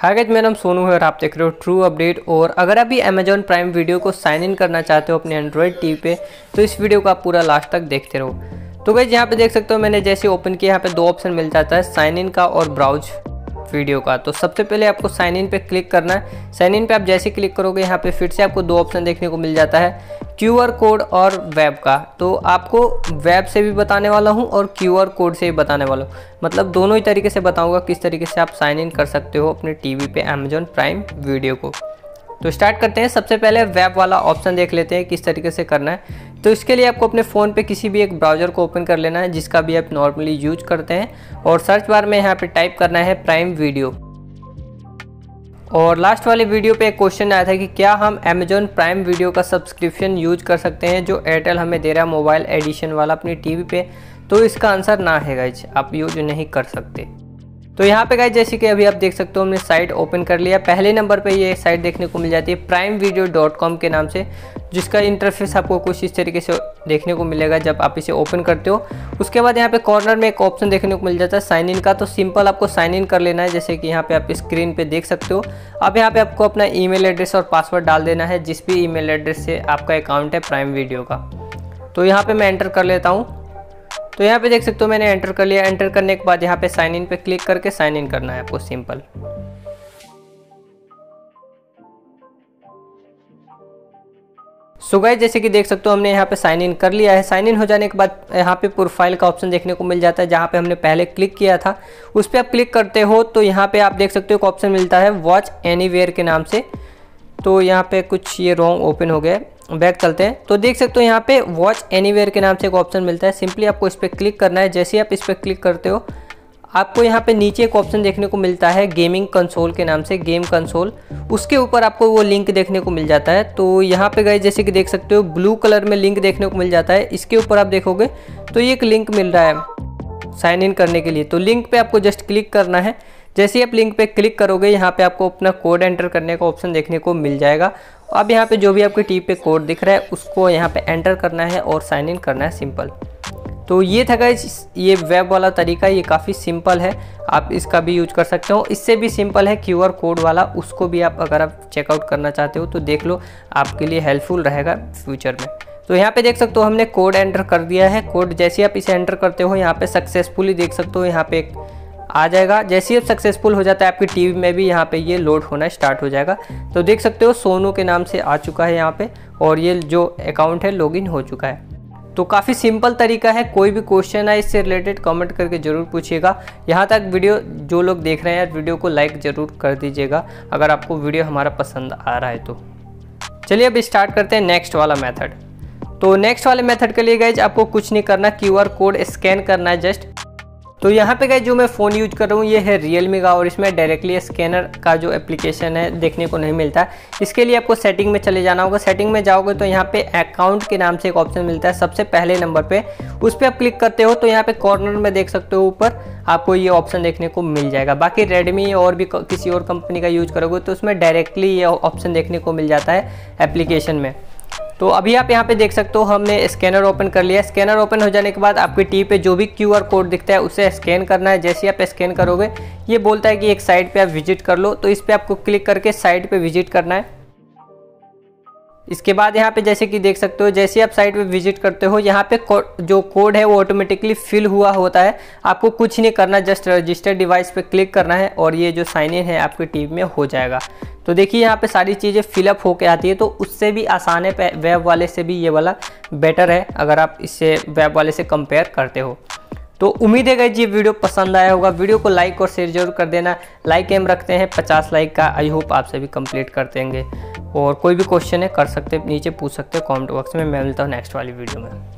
Guys मेरा नाम सोनू है और आप देख रहे हो ट्रू अपडेट और अगर आप भी अमेजॉन प्राइम वीडियो को साइन इन करना चाहते हो अपने एंड्रॉयड टीवी पे तो इस वीडियो को आप पूरा लास्ट तक देखते रहो। तो गई यहाँ पे देख सकते हो मैंने जैसे ओपन किया, यहाँ पे दो ऑप्शन मिल जाता है साइन इन का और ब्राउज वीडियो का। तो सबसे पहले आपको साइन इन पे क्लिक करना है। साइन इन पे आप जैसे क्लिक करोगे, यहाँ पे फिर से आपको दो ऑप्शन देखने को मिल जाता है क्यू आर कोड और वेब का। तो आपको वेब से भी बताने वाला हूँ और क्यू आर कोड से भी बताने वाला हूँ। मतलब दोनों ही तरीके से बताऊँगा किस तरीके से आप साइन इन कर सकते हो अपने टी वी पर अमेजोन प्राइम वीडियो को। तो स्टार्ट करते हैं। सबसे पहले वेब वाला ऑप्शन देख लेते हैं, किस तरीके से करना है। तो इसके लिए आपको अपने फ़ोन पे किसी भी एक ब्राउज़र को ओपन कर लेना है, जिसका भी आप नॉर्मली यूज़ करते हैं। और सर्च बार में यहाँ पे टाइप करना है प्राइम वीडियो और लास्ट वाले वीडियो पे एक क्वेश्चन आया था कि क्या हम अमेजोन प्राइम वीडियो का सब्सक्रिप्शन यूज़ कर सकते हैं, जो एयरटेल हमें दे रहा है मोबाइल एडिशन वाला अपनी टीवी पे। तो इसका आंसर ना है गाइज़ आप यूज़ नहीं कर सकते। तो यहाँ पे गाइज़ जैसे कि अभी आप देख सकते हो, हमने साइट ओपन कर लिया। पहले नंबर पे ये साइट देखने को मिल जाती है प्राइम वीडियो डॉट कॉम के नाम से, जिसका इंटरफेस आपको कुछ इस तरीके से देखने को मिलेगा जब आप इसे ओपन करते हो। उसके बाद यहाँ पे कॉर्नर में एक ऑप्शन देखने को मिल जाता है साइन इन का। तो सिंपल आपको साइन इन कर लेना है, जैसे कि यहाँ पे आप स्क्रीन पे देख सकते हो। अब यहाँ पे आपको अपना ईमेल एड्रेस और पासवर्ड डाल देना है, जिस भी ईमेल एड्रेस से आपका अकाउंट है प्राइम वीडियो का। तो यहाँ पे मैं एंटर कर लेता हूँ। तो यहाँ पे देख सकते हो मैंने एंटर कर लिया। एंटर करने के बाद यहाँ पे साइन इन पे क्लिक करके साइन इन करना है आपको सिंपल सो गाइस जैसे कि देख सकते हो हमने यहाँ पे साइन इन कर लिया है। साइन इन हो जाने के बाद यहाँ पे प्रोफ़ाइल का ऑप्शन देखने को मिल जाता है, जहाँ पे हमने पहले क्लिक किया था। उस पर आप क्लिक करते हो तो यहाँ पे आप देख सकते हो एक ऑप्शन मिलता है वॉच एनी के नाम से। तो यहाँ पे कुछ ये रॉन्ग ओपन हो गया बैक चलते हैं। तो देख सकते हो यहाँ पे वॉच एनीवेयर के नाम से एक ऑप्शन मिलता है। सिंपली आपको इस पर क्लिक करना है। जैसे ही आप इस पर क्लिक करते हो, आपको यहाँ पे नीचे एक ऑप्शन देखने को मिलता है गेमिंग कंसोल के नाम से गेम कंसोल उसके ऊपर आपको वो लिंक देखने को मिल जाता है। तो यहाँ पे गए जैसे कि देख सकते हो ब्लू कलर में लिंक देखने को मिल जाता है। इसके ऊपर आप देखोगे तो ये एक लिंक मिल रहा है साइन इन करने के लिए। तो लिंक पे आपको जस्ट क्लिक करना है। जैसे ही आप लिंक पे क्लिक करोगे, यहाँ पे आपको अपना कोड एंटर करने का ऑप्शन देखने को मिल जाएगा। अब यहाँ पे जो भी आपके टी पे कोड दिख रहा है, उसको यहाँ पे एंटर करना है और साइन इन करना है सिंपल तो ये था गाइज़ ये वेब वाला तरीका, ये काफ़ी सिंपल है। आप इसका भी यूज़ कर सकते हो। इससे भी सिंपल है क्यूआर कोड वाला, उसको भी आप अगर आप चेकआउट करना चाहते हो तो देख लो, आपके लिए हेल्पफुल रहेगा फ्यूचर में। तो यहाँ पे देख सकते हो हमने कोड एंटर कर दिया है। कोड जैसे आप इसे एंटर करते हो, यहाँ पे सक्सेसफुली देख सकते हो, यहाँ पे एक आ जाएगा। जैसे ही अब सक्सेसफुल हो जाता है, आपकी टीवी में भी यहाँ पे ये लोड होना स्टार्ट हो जाएगा। तो देख सकते हो, सोनू के नाम से आ चुका है यहाँ पे और ये जो अकाउंट है लॉगिन हो चुका है। तो काफ़ी सिंपल तरीका है। कोई भी क्वेश्चन है इससे रिलेटेड कमेंट करके ज़रूर पूछिएगा। यहाँ तक वीडियो जो लोग देख रहे हैं वीडियो को लाइक ज़रूर कर दीजिएगा, अगर आपको वीडियो हमारा पसंद आ रहा है तो। चलिए अब स्टार्ट करते हैं नेक्स्ट वाला मेथड तो नेक्स्ट वाले मेथड के लिए गए आपको कुछ नहीं करना। क्यूआर कोड स्कैन करना है जस्ट तो यहाँ पे गए जो मैं फ़ोन यूज़ कर रहा हूँ, ये है रियल मी का और इसमें डायरेक्टली स्कैनर का जो एप्लीकेशन है, देखने को नहीं मिलता। इसके लिए आपको सेटिंग में चले जाना होगा। सेटिंग में जाओगे तो यहाँ पे अकाउंट के नाम से एक ऑप्शन मिलता है, सबसे पहले नंबर पे। उस पर आप क्लिक करते हो तो यहाँ पे कॉर्नर में देख सकते हो ऊपर, आपको ये ऑप्शन देखने को मिल जाएगा। बाकी रेडमी और भी किसी और कंपनी का यूज़ करोगे तो उसमें डायरेक्टली ये ऑप्शन देखने को मिल जाता है एप्लीकेशन में। तो अभी आप यहाँ पे देख सकते हो, हमने स्कैनर ओपन कर लिया। स्कैनर ओपन हो जाने के बाद आपकी टी पे जो भी क्यूआर कोड दिखता है, उसे स्कैन करना है। जैसे आप स्कैन करोगे, ये बोलता है कि एक साइट पे आप विज़िट कर लो। तो इस पर आपको क्लिक करके साइट पे विज़िट करना है। इसके बाद यहाँ पे जैसे कि देख सकते हो जैसे आप साइट पे विज़िट करते हो यहाँ पे को, जो कोड है वो ऑटोमेटिकली फिल हुआ होता है। आपको कुछ नहीं करना जस्ट रजिस्टर डिवाइस पे क्लिक करना है और ये जो साइन इन है आपकी टीम में हो जाएगा। तो देखिए यहाँ पे सारी चीज़ें फिलअप होके आती है तो उससे भी आसान है वेब वाले से भी ये वाला बेटर है अगर आप इससे वेब वाले से कंपेयर करते हो। तो उम्मीद है जी वीडियो पसंद आया होगा। वीडियो को लाइक और शेयर ज़रूर कर देना। लाइक एम रखते हैं 50 लाइक का आई होप आप सभी कंप्लीट कर देंगे और कोई भी क्वेश्चन है, कर सकते हैं, नीचे पूछ सकते हैं कॉमेंट बॉक्स में। मैं मिलता हूँ नेक्स्ट वाली वीडियो में।